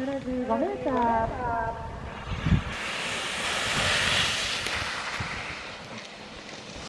75メーター。